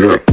Yeah.